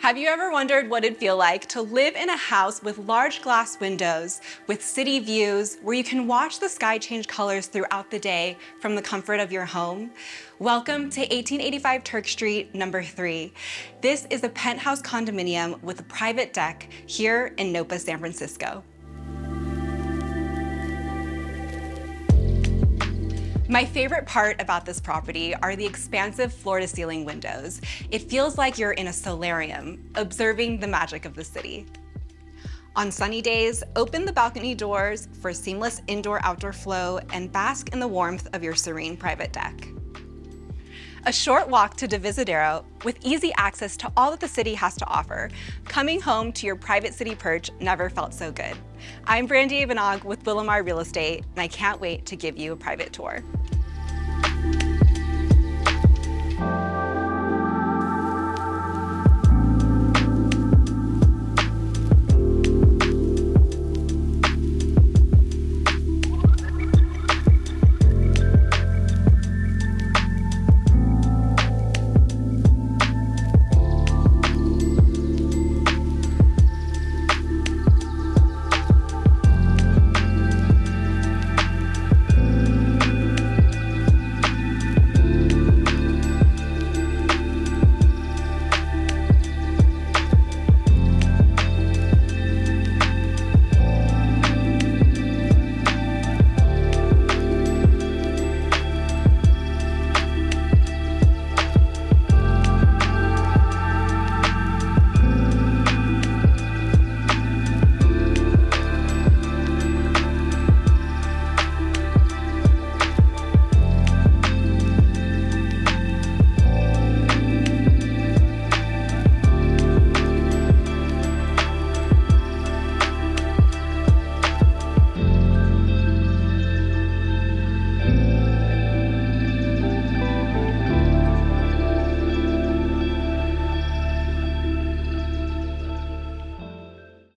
Have you ever wondered what it'd feel like to live in a house with large glass windows, with city views, where you can watch the sky change colors throughout the day from the comfort of your home? Welcome to 1885 Turk Street, number three. This is a penthouse condominium with a private deck here in Nopa, San Francisco. My favorite part about this property are the expansive floor-to-ceiling windows. It feels like you're in a solarium, observing the magic of the city. On sunny days, open the balcony doors for seamless indoor-outdoor flow and bask in the warmth of your serene private deck. A short walk to Divisadero with easy access to all that the city has to offer. Coming home to your private city perch never felt so good. I'm Brandea Bunnag with Willowmar Real Estate, and I can't wait to give you a private tour.